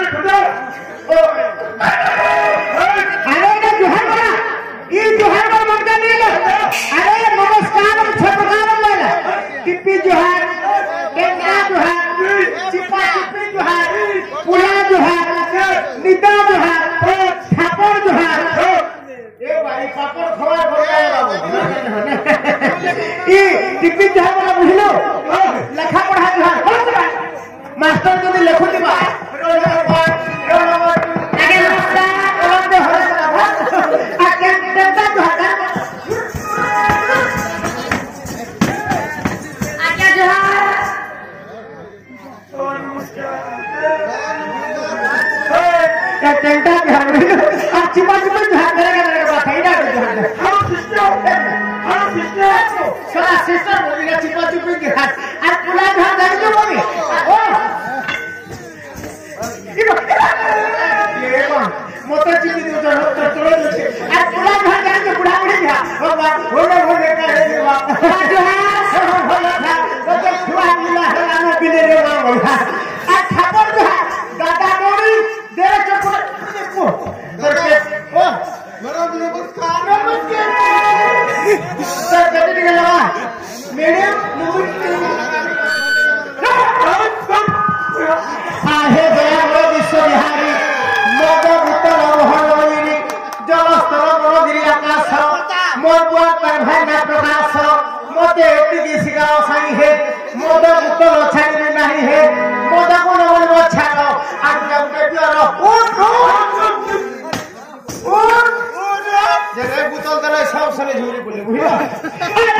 Vai, Deus! দেখছ সারা শেষটা মমিনা চিপাচুপি gas আর পুরা ঘর দেখছ মমি মতো চিপি দিও তো হচ্ছে চলে যাচ্ছে। আর পুরা ঘর দেখছ পুরা উড়ে যা বাবা ঘোড়ে ঘোড়ে কা হে বাবা। ভালো থাক তো খুয়া মিলা হলানো বিলে রে বাবা। আহে দয়াময় বিশ্ববিহারী মদ ভূতল মহলমিনী জলস্তর মনগিরি আকাশ তার প্রকাশ মতে এতিকি শিখাও সাই হে মদ ভূতল ছাড়িবে নাহি হে মদ কোন বলব ছাড় আর যাবে পিয়র ও ও যে বোতল দ্বারা সব সালে ঝুড়ি পড়লে বুঝলা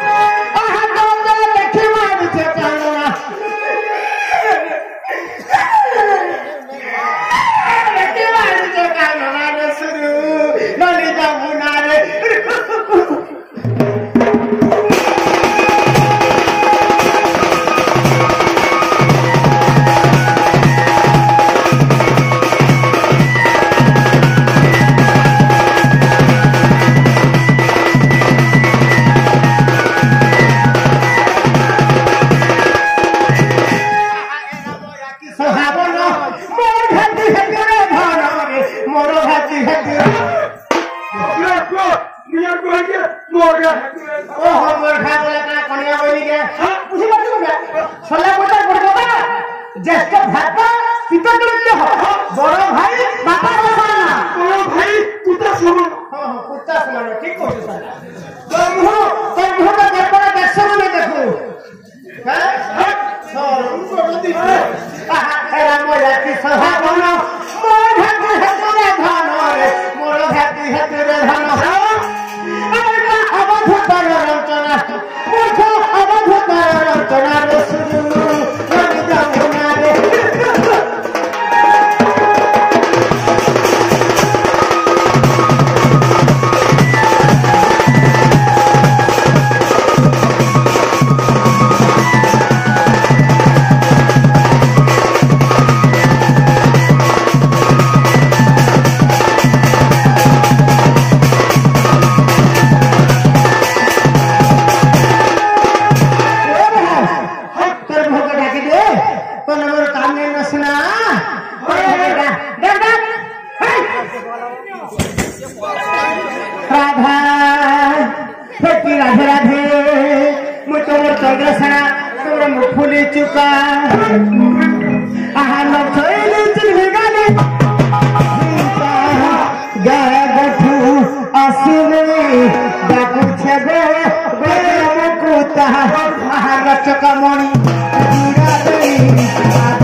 যমুনা রে সল্লা কোটা পড়ব না জ্যেষ্ঠ ভ্রাতা পিতৃতুল্য বড় ভাই বাবা সমান না। বড় ভাই পুত্র সমান। হ্যাঁ পুত্র সমান ঠিক করছ স্যার। ব্রহ্ম ব্রহ্মটা কল্পনা দেখছ না দেখো। হ্যাঁ? হ্যাঁ।, হ্যাঁ।, হ্যাঁ। রাধা ফেটি রাধে রাধে মু তোর চন্দ্রসেনা তোর মুখুলি চুকা। আহা নথইলে চিনবে গানে। গায়ে গঠু আসিবে ডাকু ছেবে বেলে মুকুতা মহারচক মণি। জুড়া